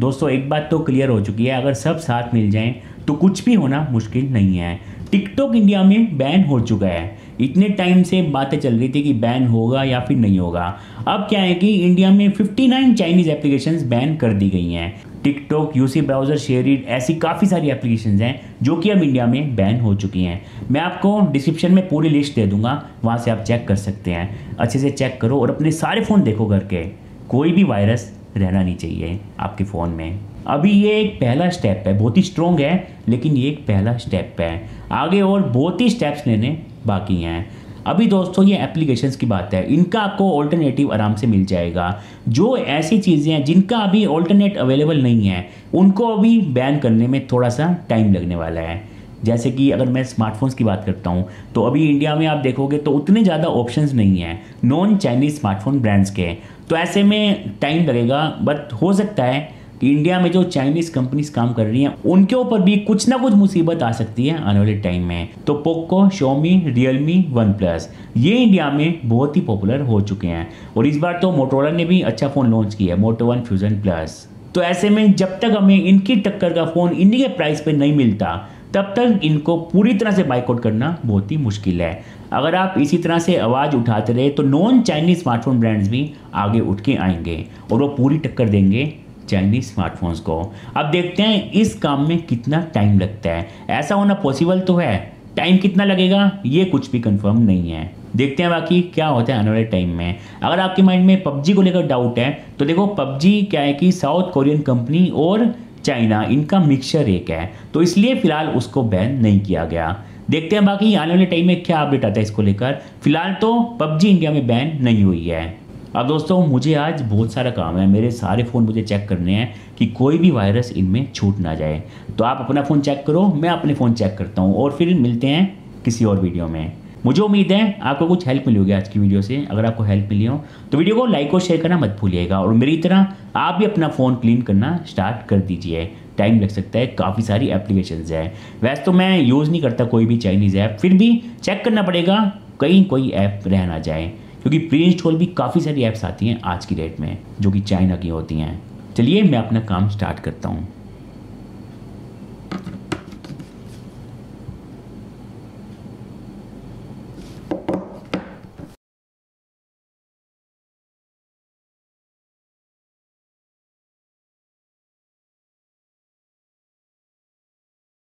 दोस्तों, एक बात तो क्लियर हो चुकी है, अगर सब साथ मिल जाएँ तो कुछ भी होना मुश्किल नहीं है। टिकटॉक इंडिया में बैन हो चुका है। इतने टाइम से बातें चल रही थी कि बैन होगा या फिर नहीं होगा। अब क्या है कि इंडिया में 59 चाइनीज़ एप्लीकेशन बैन कर दी गई हैं। टिकटॉक यूसी ब्राउज़र शेयरिट ऐसी काफ़ी सारी एप्लीकेशन हैं जो कि अब इंडिया में बैन हो चुकी हैं। मैं आपको डिस्क्रिप्शन में पूरी लिस्ट दे दूँगा, वहाँ से आप चेक कर सकते हैं। अच्छे से चेक करो और अपने सारे फ़ोन देखो करके कोई भी वायरस रहना नहीं चाहिए आपके फ़ोन में। अभी ये एक पहला स्टेप है, बहुत ही स्ट्रॉन्ग है, लेकिन ये एक पहला स्टेप है। आगे और बहुत ही स्टेप्स लेने बाकी हैं। अभी दोस्तों, ये एप्लीकेशंस की बात है। इनका आपको ऑल्टरनेटिव आराम से मिल जाएगा। जो ऐसी चीज़ें हैं, जिनका अभी ऑल्टरनेट अवेलेबल नहीं है, उनको अभी बैन करने में थोड़ा सा टाइम लगने वाला है। जैसे कि अगर मैं स्मार्टफोन्स की बात करता हूँ तो अभी इंडिया में आप देखोगे तो उतने ज़्यादा ऑप्शंस नहीं हैं नॉन चाइनीज़ स्मार्टफ़ोन ब्रांड्स के। तो ऐसे में टाइम लगेगा बट हो सकता है कि इंडिया में जो चाइनीज़ कंपनीज़ काम कर रही हैं, उनके ऊपर भी कुछ ना कुछ मुसीबत आ सकती है आने वाले टाइम में। तो Poco Xiaomi Realme one plus ये इंडिया में बहुत ही पॉपुलर हो चुके हैं। और इस बार तो मोटोरोला ने भी अच्छा फ़ोन लॉन्च किया है मोटो वन फ्यूजन प्लस तो ऐसे में जब तक हमें इनकी टक्कर का फ़ोन इन्हीं के प्राइस पर नहीं मिलता तब तक इनको पूरी तरह से बाइकआउट करना बहुत ही मुश्किल है। अगर आप इसी तरह से आवाज़ उठाते रहे तो नॉन चाइनीज़ स्मार्टफ़ोन ब्रांड्स भी आगे उठ के आएँगे और वो पूरी टक्कर देंगे चाइनीज़ स्मार्टफोन्स को। अब देखते हैं इस काम में कितना टाइम लगता है। ऐसा होना पॉसिबल तो है। टाइम कितना लगेगा, ये कुछ भी कंफर्म नहीं है। देखते हैं बाकी क्या होता है आने वाले टाइम में। अगर आपके माइंड में पबजी को लेकर डाउट है तो देखो पबजी क्या है कि साउथ कोरियन कंपनी और चाइना, इनका मिक्सचर एक है। तो इसलिए फ़िलहाल उसको बैन नहीं किया गया। देखते हैं बाकी आने वाले टाइम में क्या अपडेट आता है इसको लेकर। फ़िलहाल तो पबजी इंडिया में बैन नहीं हुई है। अब दोस्तों, मुझे आज बहुत सारा काम है। मेरे सारे फ़ोन मुझे चेक करने हैं कि कोई भी वायरस इनमें छूट ना जाए। तो आप अपना फ़ोन चेक करो, मैं अपने फ़ोन चेक करता हूँ। और फिर मिलते हैं किसी और वीडियो में। मुझे उम्मीद है आपको कुछ हेल्प मिली होगी आज की वीडियो से, अगर आपको हेल्प मिली हो तो वीडियो को लाइक और शेयर करना मत भूलिएगा। और मेरी तरह, आप भी अपना फ़ोन क्लीन करना स्टार्ट कर दीजिए। टाइम लग सकता है, काफ़ी सारी एप्लीकेशन है। वैसे तो मैं यूज़ नहीं करता कोई भी चाइनीज़ ऐप फिर भी चेक करना पड़ेगा, कहीं कोई ऐप रह ना जाए। क्योंकि प्री इंस्टॉल भी काफ़ी सारी ऐप्स आती हैं आज की डेट में, जो कि चाइना की होती हैं। चलिए मैं अपना काम स्टार्ट करता हूँ।